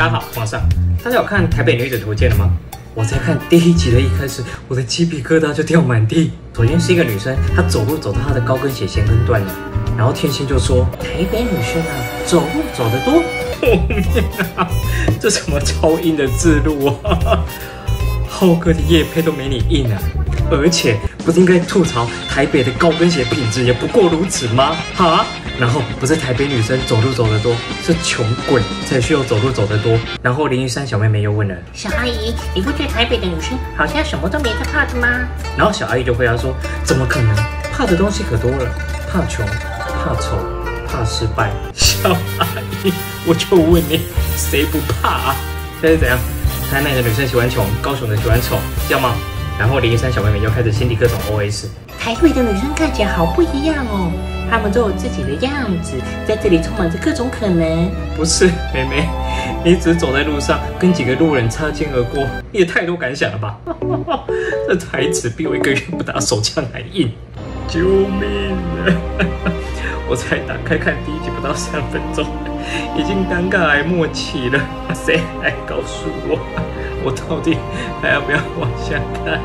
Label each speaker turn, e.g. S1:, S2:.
S1: 大家好，皇上，大家有看《台北女子图鉴》了吗？我在看第一集的一开始，我的鸡皮疙瘩就掉满地。首先是一个女生，她走路走到她的高跟鞋鞋跟断了，然后天心就说：“台北女生啊，走路走得多。”后面啊，这什么超硬的字路啊！浩哥的叶配都没你硬啊！而且不是应该吐槽台北的高跟鞋品质也不过如此吗？哈！然后不是台北女生走路走得多，是穷鬼才需要走路走得多。然后林玉山小妹妹又问了
S2: 小阿姨，你不觉得台北的女生好像什么都没在怕的吗？
S1: 然后小阿姨就回答说：怎么可能？怕的东西可多了，怕穷，怕丑，怕失败。小阿姨，我就问你，谁不怕啊？这是怎样？台南的女生喜欢穷，高雄的喜欢丑，这样吗？然后零一三小妹妹又开始心里各种 OS。
S2: 台北的女生看起来好不一样哦，她们都有自己的样子，在这里充满着各种可能。
S1: 不是，妹妹，你只是走在路上跟几个路人擦肩而过，你也太多感想了吧？这台词比我一个月不打手枪还硬，救命啊！我才打开看第一集不到三分钟，已经尴尬癌末期了。谁来告诉我，我到底还要不要往下看？